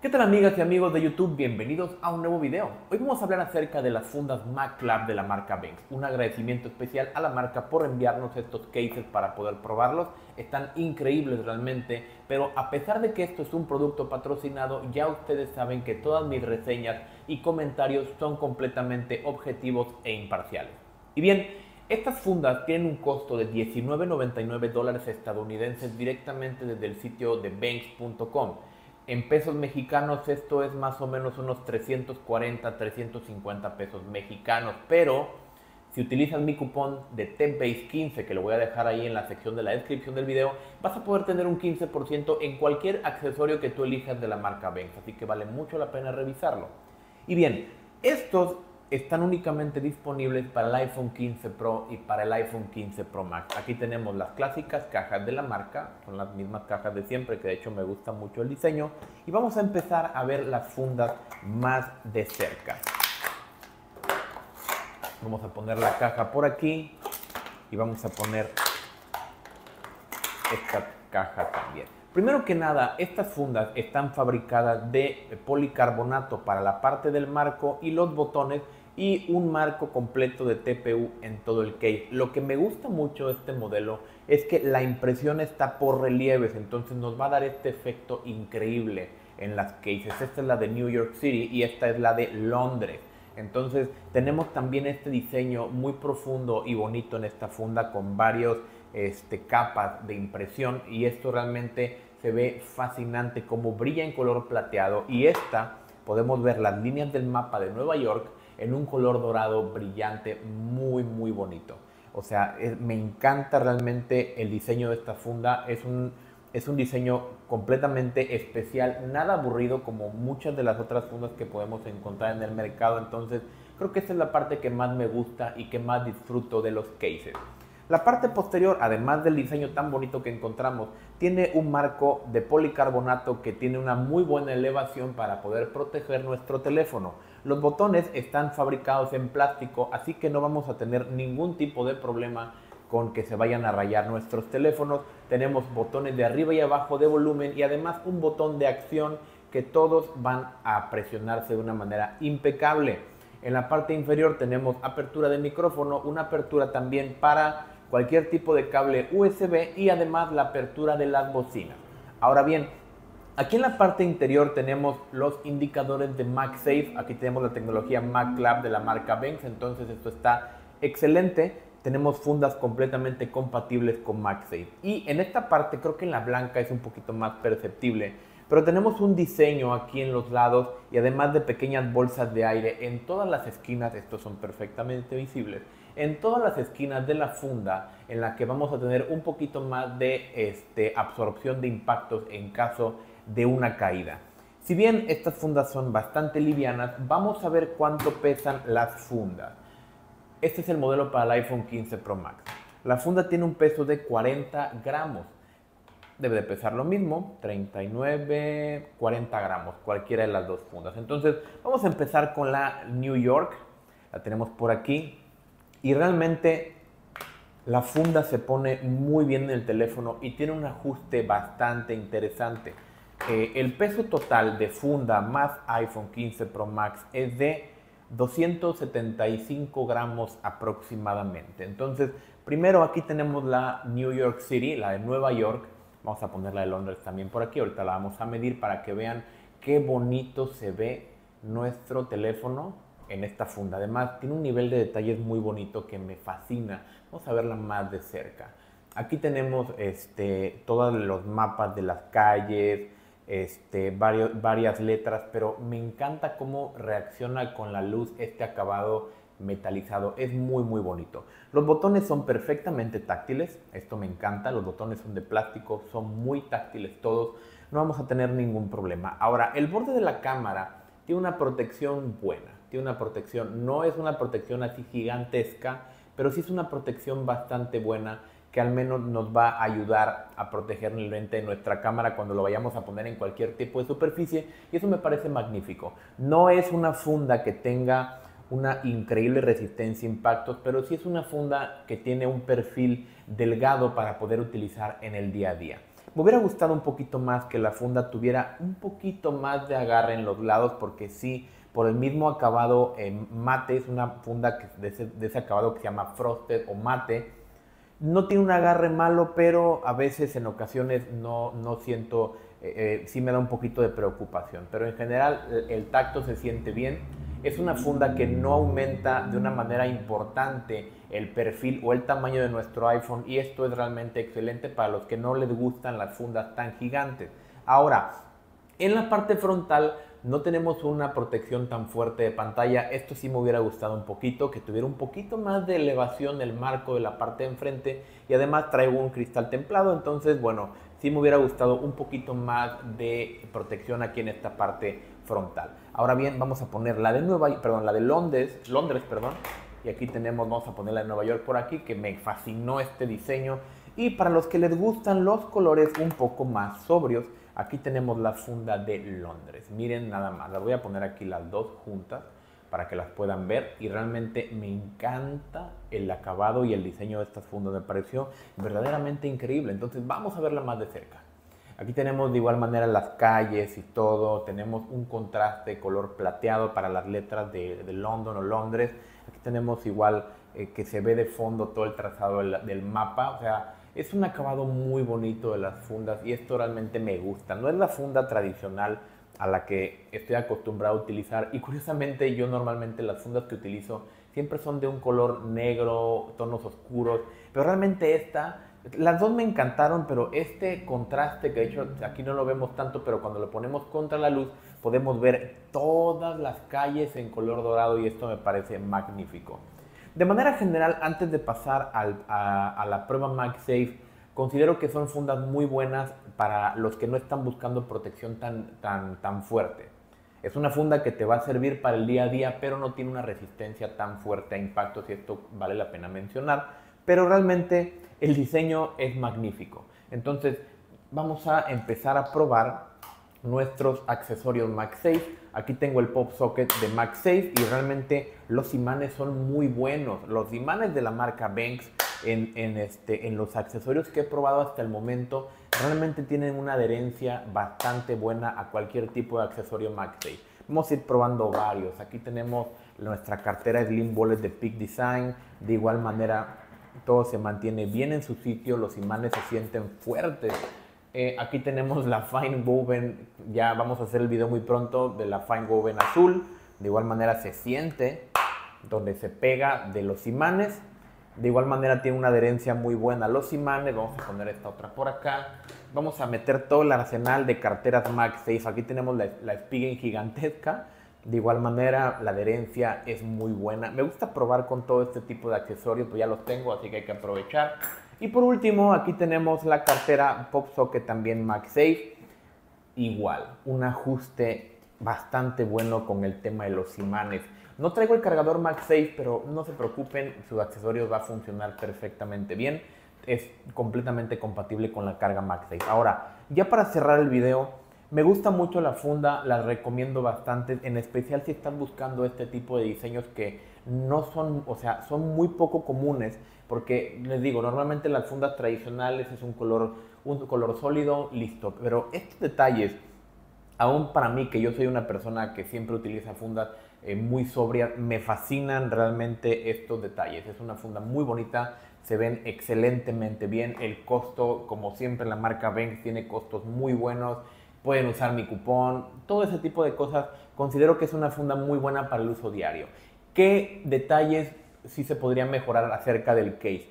¿Qué tal amigas y amigos de YouTube? Bienvenidos a un nuevo video. Hoy vamos a hablar acerca de las fundas MacLab de la marca Banks. Un agradecimiento especial a la marca por enviarnos estos cases para poder probarlos. Están increíbles realmente, pero a pesar de que esto es un producto patrocinado, ya ustedes saben que todas mis reseñas y comentarios son completamente objetivos e imparciales. Y bien, estas fundas tienen un costo de 19.99 dólares estadounidenses directamente desde el sitio de banks.com. En pesos mexicanos esto es más o menos unos 340, 350 pesos mexicanos, pero si utilizas mi cupón de TEPBASE15, que lo voy a dejar ahí en la sección de la descripción del video, vas a poder tener un 15% en cualquier accesorio que tú elijas de la marca Banks, así que vale mucho la pena revisarlo. Y bien, estos están únicamente disponibles para el iPhone 15 Pro y para el iPhone 15 Pro Max. Aquí tenemos las clásicas cajas de la marca, son las mismas cajas de siempre, que de hecho me gusta mucho el diseño. Y vamos a empezar a ver las fundas más de cerca. Vamos a poner la caja por aquí y vamos a poner esta caja también. Primero que nada, estas fundas están fabricadas de policarbonato para la parte del marco y los botones y un marco completo de TPU en todo el case. Lo que me gusta mucho de este modelo es que la impresión está por relieves, entonces nos va a dar este efecto increíble en las cases. Esta es la de New York City y esta es la de Londres. Entonces tenemos también este diseño muy profundo y bonito en esta funda con varios este, capas de impresión y esto realmente se ve fascinante como brilla en color plateado y esta podemos ver las líneas del mapa de Nueva York en un color dorado brillante muy muy bonito. O sea, me encanta realmente el diseño de esta funda. Es un, es un diseño completamente especial, nada aburrido como muchas de las otras fundas que podemos encontrar en el mercado. Entonces, creo que esta es la parte que más me gusta y que más disfruto de los cases. La parte posterior, además del diseño tan bonito que encontramos, tiene un marco de policarbonato que tiene una muy buena elevación para poder proteger nuestro teléfono. Los botones están fabricados en plástico, así que no vamos a tener ningún tipo de problema con que se vayan a rayar nuestros teléfonos. Tenemos botones de arriba y abajo de volumen y además un botón de acción que todos van a presionarse de una manera impecable. En la parte inferior tenemos apertura de micrófono, una apertura también para cualquier tipo de cable USB y además la apertura de las bocinas. Ahora bien, aquí en la parte interior tenemos los indicadores de MagSafe. Aquí tenemos la tecnología MagLab de la marca Benz, entonces esto está excelente. Tenemos fundas completamente compatibles con MagSafe. Y en esta parte creo que en la blanca es un poquito más perceptible, pero tenemos un diseño aquí en los lados y además de pequeñas bolsas de aire en todas las esquinas, estos son perfectamente visibles en todas las esquinas de la funda en la que vamos a tener un poquito más de este, absorción de impactos en caso de una caída. Si bien estas fundas son bastante livianas, vamos a ver cuánto pesan las fundas. Este es el modelo para el iPhone 15 Pro Max. La funda tiene un peso de 40 gramos. Debe de pesar lo mismo, 39, 40 gramos, cualquiera de las dos fundas. Entonces, vamos a empezar con la New York. La tenemos por aquí. Y realmente la funda se pone muy bien en el teléfono y tiene un ajuste bastante interesante. Eh, el peso total de funda más iPhone 15 Pro Max es de 275 gramos aproximadamente. Entonces, primero aquí tenemos la New York City, la de Nueva York. Vamos a poner la de Londres también por aquí. Ahorita la vamos a medir para que vean qué bonito se ve nuestro teléfono en esta funda. Además, tiene un nivel de detalles muy bonito que me fascina. Vamos a verla más de cerca. Aquí tenemos este, todos los mapas de las calles, este, varios, varias letras, pero me encanta cómo reacciona con la luz este acabado metalizado. Es muy, muy bonito. Los botones son perfectamente táctiles. Esto me encanta. Los botones son de plástico, son muy táctiles todos. No vamos a tener ningún problema. Ahora, el borde de la cámara tiene una protección buena tiene una protección. No es una protección así gigantesca, pero sí es una protección bastante buena que al menos nos va a ayudar a proteger el lente de nuestra cámara cuando lo vayamos a poner en cualquier tipo de superficie y eso me parece magnífico. No es una funda que tenga una increíble resistencia a impactos, pero sí es una funda que tiene un perfil delgado para poder utilizar en el día a día. Me hubiera gustado un poquito más que la funda tuviera un poquito más de agarre en los lados porque sí, por el mismo acabado mate, es una funda que, de, ese, de, ese, acabado que se llama frosted o mate. No tiene un agarre malo, pero a veces en ocasiones no, no siento, eh, sí me da un poquito de preocupación. Pero en general el tacto se siente bien es una funda que no aumenta de una manera importante el perfil o el tamaño de nuestro iPhone y esto es realmente excelente para los que no les gustan las fundas tan gigantes. Ahora, en la parte frontal no tenemos una protección tan fuerte de pantalla. Esto sí me hubiera gustado un poquito, que tuviera un poquito más de elevación el marco de la parte de enfrente y además traigo un cristal templado, entonces bueno, sí me hubiera gustado un poquito más de protección aquí en esta parte frontal. Ahora bien, vamos a poner la de Nueva, perdón, la de Londres, Londres, perdón, y aquí tenemos, vamos a poner la de Nueva York por aquí, que me fascinó este diseño. Y para los que les gustan los colores un poco más sobrios, aquí tenemos la funda de Londres. Miren nada más, las voy a poner aquí las dos juntas para que las puedan ver y realmente me encanta el acabado y el diseño de estas fundas, me pareció verdaderamente increíble. Entonces vamos a verla más de cerca. Aquí tenemos de igual manera las calles y todo, tenemos un contraste color plateado para las letras de, London o Londres. Aquí tenemos igual eh, que se ve de fondo todo el trazado del, mapa, o sea, es un acabado muy bonito de las fundas y esto realmente me gusta. No es la funda tradicional a la que estoy acostumbrado a utilizar y curiosamente yo normalmente las fundas que utilizo siempre son de un color negro, tonos oscuros, pero realmente esta las dos me encantaron, pero este contraste que de hecho aquí no lo vemos tanto, pero cuando lo ponemos contra la luz podemos ver todas las calles en color dorado y esto me parece magnífico. De manera general, antes de pasar a, la prueba MagSafe, considero que son fundas muy buenas para los que no están buscando protección tan, tan, tan fuerte. Es una funda que te va a servir para el día a día, pero no tiene una resistencia tan fuerte a impactos y esto vale la pena mencionar. Pero realmente el diseño es magnífico. Entonces, vamos a empezar a probar nuestros accesorios MagSafe. Aquí tengo el pop socket de MagSafe y realmente los imanes son muy buenos. Los imanes de la marca Banks en, este, en los accesorios que he probado hasta el momento realmente tienen una adherencia bastante buena a cualquier tipo de accesorio MagSafe. Vamos a ir probando varios. Aquí tenemos nuestra cartera Slim Wallet de Peak Design. De igual manera todo se mantiene bien en su sitio, los imanes se sienten fuertes. Eh, aquí tenemos la Fine Woven, ya vamos a hacer el video muy pronto de la Fine Woven azul. De igual manera se siente donde se pega de los imanes. De igual manera tiene una adherencia muy buena a los imanes. Vamos a poner esta otra por acá. Vamos a meter todo el arsenal de carteras MagSafe. Aquí tenemos la, la Spigen gigantesca de igual manera, la adherencia es muy buena. Me gusta probar con todo este tipo de accesorios, pues ya los tengo, así que hay que aprovechar. Y por último, aquí tenemos la cartera Pop Socket también MagSafe. Igual, un ajuste bastante bueno con el tema de los imanes. No traigo el cargador MagSafe, pero no se preocupen, su accesorio va a funcionar perfectamente bien. Es completamente compatible con la carga MagSafe. Ahora, ya para cerrar el video, me gusta mucho la funda, la recomiendo bastante, en especial si están buscando este tipo de diseños que no son, o sea, son muy poco comunes, porque les digo, normalmente las fundas tradicionales es un color, un color sólido, listo, pero estos detalles, aún para mí, que yo soy una persona que siempre utiliza fundas eh, muy sobrias, me fascinan realmente estos detalles. Es una funda muy bonita, se ven excelentemente bien, el costo, como siempre la marca Banks tiene costos muy buenos, pueden usar mi cupón, todo ese tipo de cosas. Considero que es una funda muy buena para el uso diario. ¿Qué detalles sí se podrían mejorar acerca del case?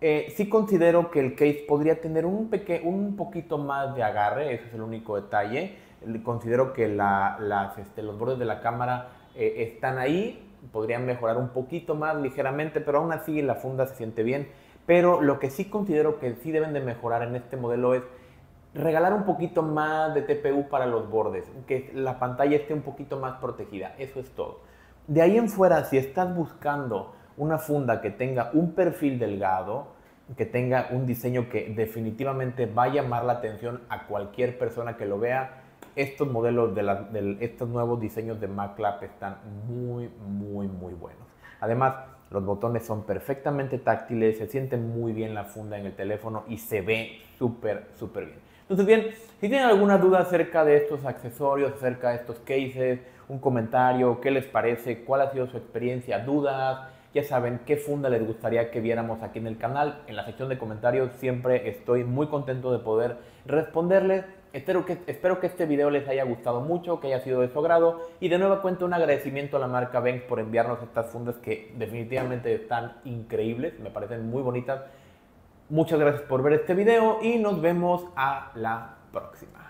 Eh, sí considero que el case podría tener un, un poquito más de agarre, ese es el único detalle. Considero que las, este, los bordes de la cámara eh, están ahí, podrían mejorar un poquito más ligeramente, pero aún así la funda se siente bien. Pero lo que sí considero que sí deben de mejorar en este modelo es regalar un poquito más de TPU para los bordes, que la pantalla esté un poquito más protegida, eso es todo. De ahí en fuera, si estás buscando una funda que tenga un perfil delgado, que tenga un diseño que definitivamente va a llamar la atención a cualquier persona que lo vea, estos modelos de, estos nuevos diseños de MacLab están muy, muy, muy buenos. Además, los botones son perfectamente táctiles, se siente muy bien la funda en el teléfono y se ve súper, súper bien. Entonces bien, si tienen alguna duda acerca de estos accesorios, acerca de estos cases, un comentario, qué les parece, cuál ha sido su experiencia, dudas, ya saben qué funda les gustaría que viéramos aquí en el canal. En la sección de comentarios siempre estoy muy contento de poder responderles. Espero que, espero que este video les haya gustado mucho, que haya sido de su agrado. Y de nuevo cuento un agradecimiento a la marca Banks por enviarnos estas fundas que definitivamente están increíbles, me parecen muy bonitas. Muchas gracias por ver este video y nos vemos a la próxima.